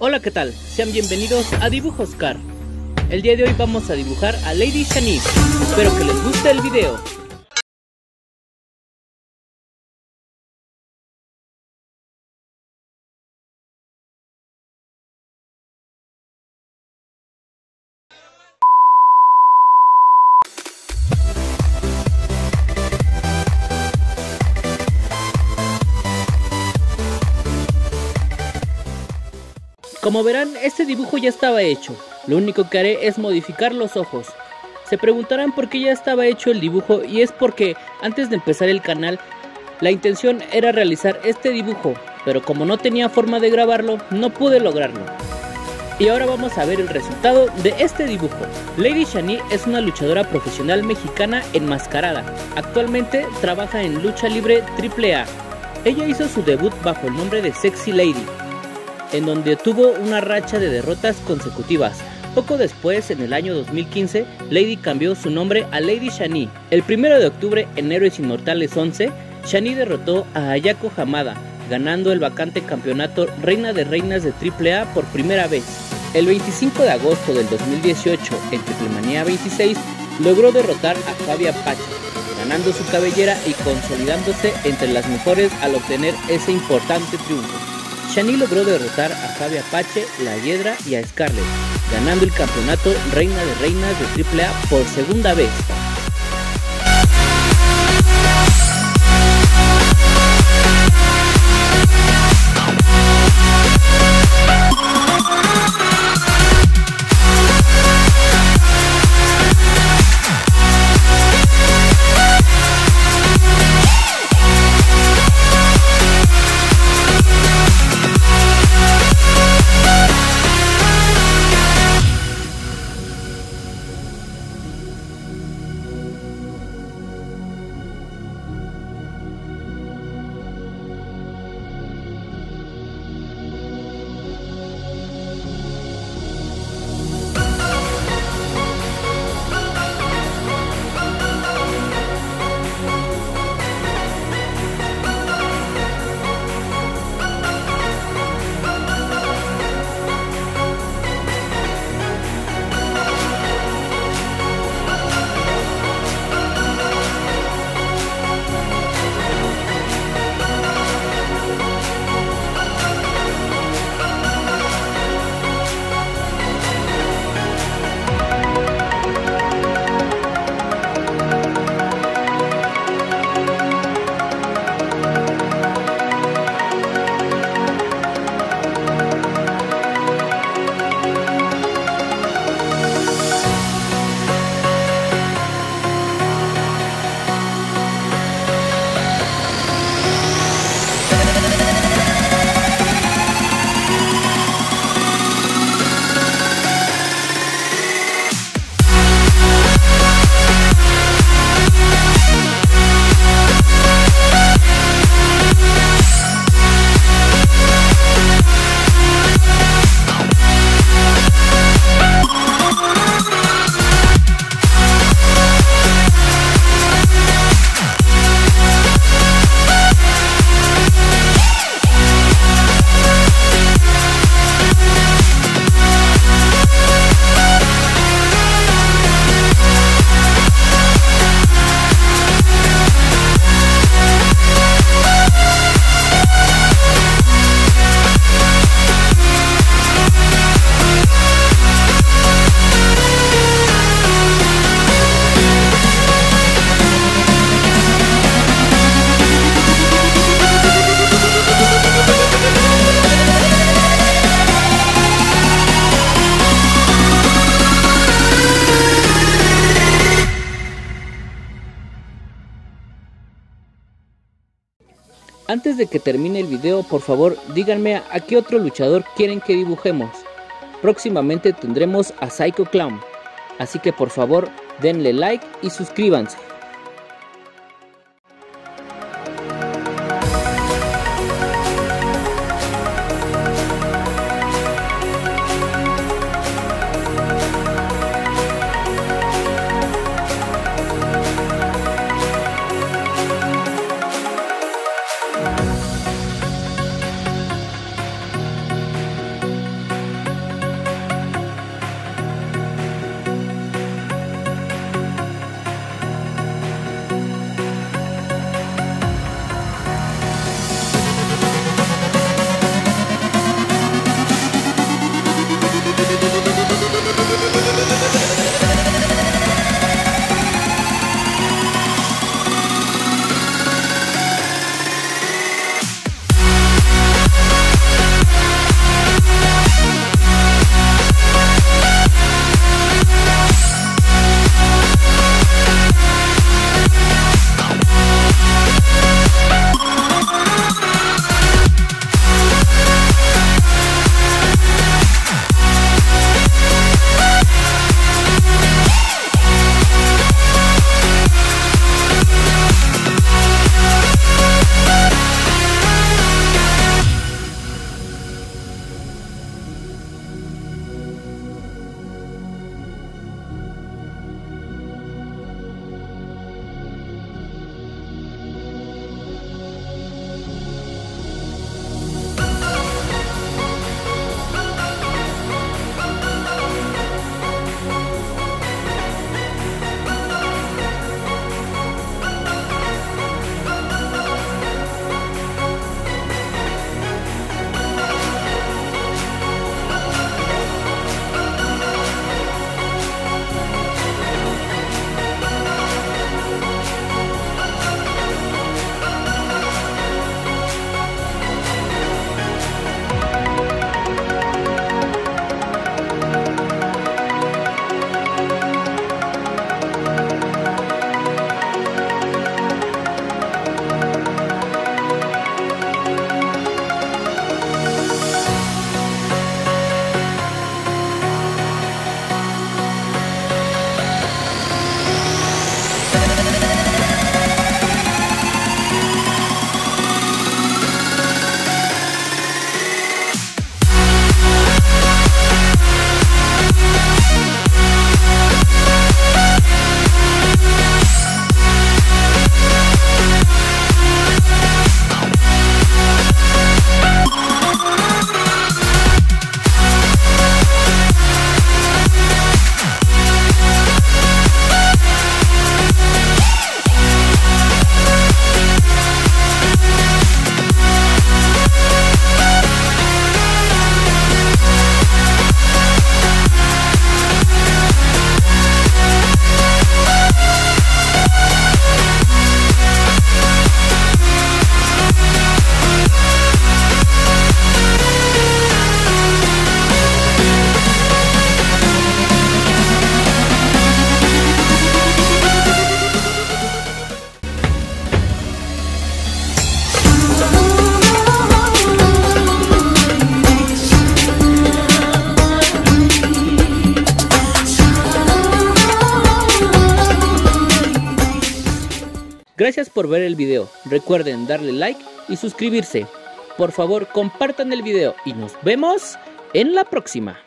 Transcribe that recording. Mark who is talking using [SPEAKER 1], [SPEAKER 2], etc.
[SPEAKER 1] Hola, ¿qué tal? Sean bienvenidos a Dibujos Car. El día de hoy vamos a dibujar a Lady Shanice. Espero que les guste el video. Como verán, este dibujo ya estaba hecho. Lo único que haré es modificar los ojos. Se preguntarán por qué ya estaba hecho el dibujo y es porque antes de empezar el canal la intención era realizar este dibujo, pero como no tenía forma de grabarlo, no pude lograrlo. Y ahora vamos a ver el resultado de este dibujo. Lady Shani es una luchadora profesional mexicana enmascarada. Actualmente trabaja en lucha libre AAA. Ella hizo su debut bajo el nombre de Sexy Lady, en donde tuvo una racha de derrotas consecutivas. Poco después, en el año 2015, Lady cambió su nombre a Lady Shani. El 1 de octubre, en Héroes Inmortales 11, Shani derrotó a Ayako Hamada, ganando el vacante campeonato Reina de Reinas de AAA por primera vez. El 25 de agosto del 2018, en Triplemanía 26, logró derrotar a Fabia Pache, ganando su cabellera y consolidándose entre las mejores al obtener ese importante triunfo. Shani logró derrotar a Fabia Apache, La Hiedra y a Scarlett, ganando el campeonato Reina de Reinas de AAA por segunda vez. Antes de que termine el video, por favor, díganme a qué otro luchador quieren que dibujemos. Próximamente tendremos a Psycho Clown, así que por favor, denle like y suscríbanse. Gracias por ver el video. Recuerden darle like y suscribirse. Por favor, compartan el video y nos vemos en la próxima.